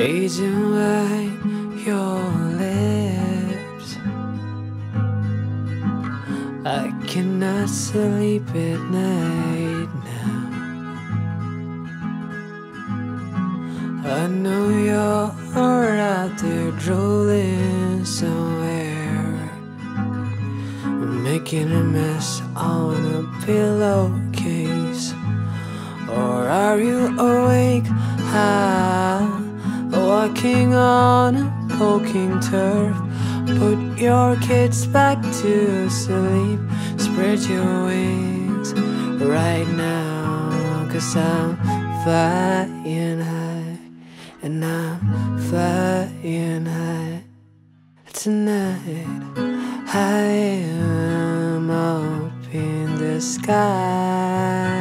Aging white, your lips. I cannot sleep at night now. I know you're out there drooling somewhere, making a mess on a pillowcase. Or are you awake? Walking on a poking turf. Put your kids back to sleep. Spread your wings right now. Cause I'm flying high. And I'm flying high tonight. I am up in the sky.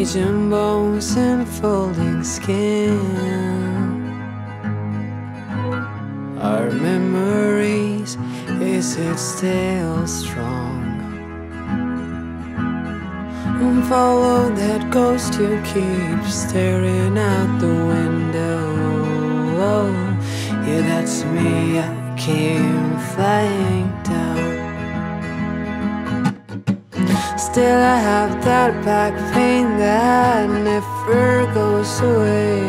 Aging bones and folding skin. Our memories, is it still strong? And follow that ghost you keep staring out the window. Oh, yeah, that's me. I came flying down. Still I have that back pain that never goes away.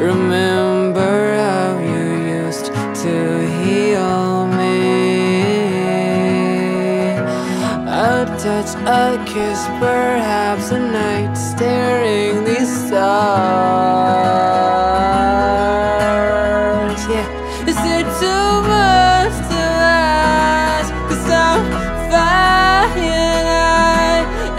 Remember how you used to heal me. A touch, a kiss, perhaps a night staring these stars. Yeah, is it too much to ask? Cause I'm fine.